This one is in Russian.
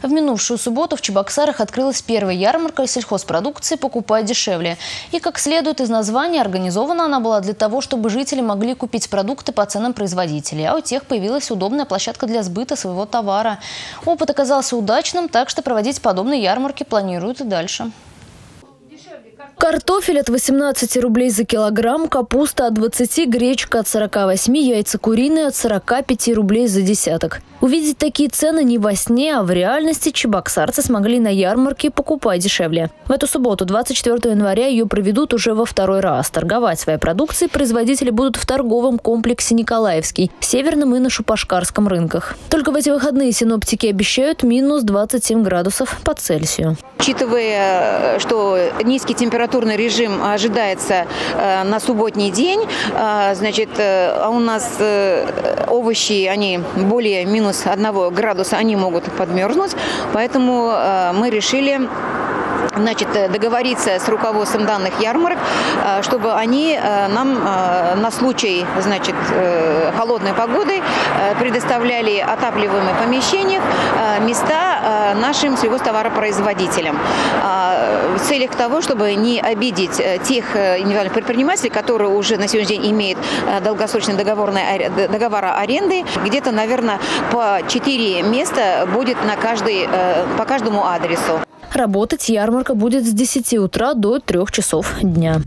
В минувшую субботу в Чебоксарах открылась первая ярмарка сельхозпродукции «Покупай дешевле». И, как следует из названия, организована она была для того, чтобы жители могли купить продукты по ценам производителей, а у тех появилась удобная площадка для сбыта своего товара. Опыт оказался удачным, так что проводить подобные ярмарки планируют и дальше. Картофель от 18 рублей за килограмм, капуста от 20, гречка от 48, яйца куриные от 45 рублей за десяток. Увидеть такие цены не во сне, а в реальности чебоксарцы смогли на ярмарке покупать дешевле. В эту субботу, 24 января, ее проведут уже во второй раз. Торговать своей продукцией производители будут в торговом комплексе «Николаевский», северном и на Шупашкарском рынках. Только в эти выходные синоптики обещают минус 27 градусов по Цельсию. Учитывая, что низкий температурный режим ожидается э, на субботний день, э, значит, э, а у нас овощи, они более минус 1 градуса, они могут подмерзнуть, поэтому мы решили значит, э, договориться с руководством данных ярмарок, э, чтобы они э, нам на случай значит, холодной погоды предоставляли отапливаемые помещения, места нашим сельхозтоваропроизводителям в целях того, чтобы не обидеть тех индивидуальных предпринимателей, которые уже на сегодняшний день имеют долгосрочные договорные, договора аренды. Где-то, наверное, по 4 места будет на каждый, по каждому адресу. Работать ярмарка будет с 10 утра до 3 часов дня.